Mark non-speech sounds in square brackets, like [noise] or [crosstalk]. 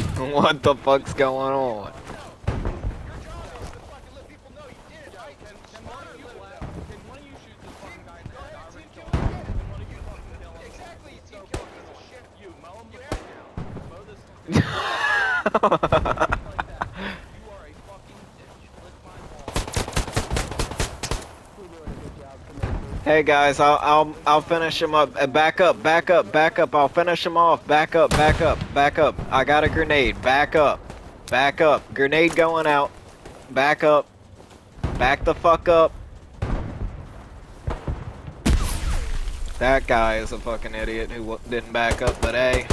[laughs] what the fuck's going on? [laughs] Hey guys, I'll I'll I'll finish him up. Uh, back up, back up, back up. I'll finish him off. Back up, back up, back up. I got a grenade. Back up, back up. Grenade going out. Back up. Back the fuck up. That guy is a fucking idiot who didn't back up, but hey.